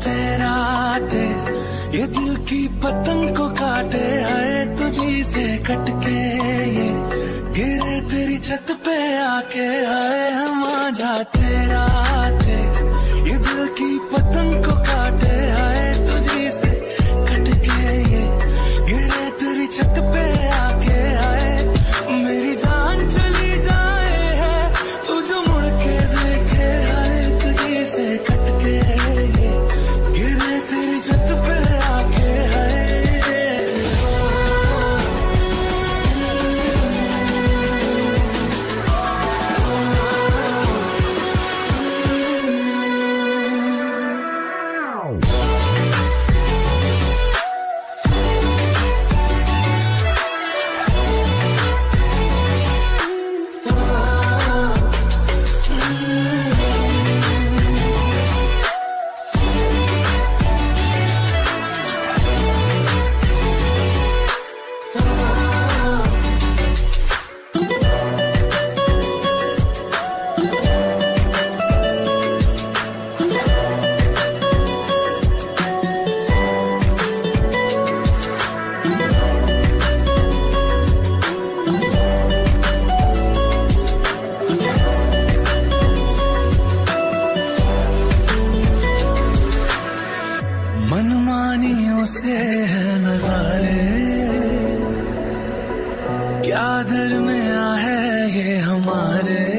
तेरा तेज ये दिल की पतंग को काटे आए तुझी से कटके, ये गिरे तेरी छत पे आके आए हम आ जाते तेरा तेज ये दिल की पतंग को है नजारे। क्या दर में आ है ये हमारे?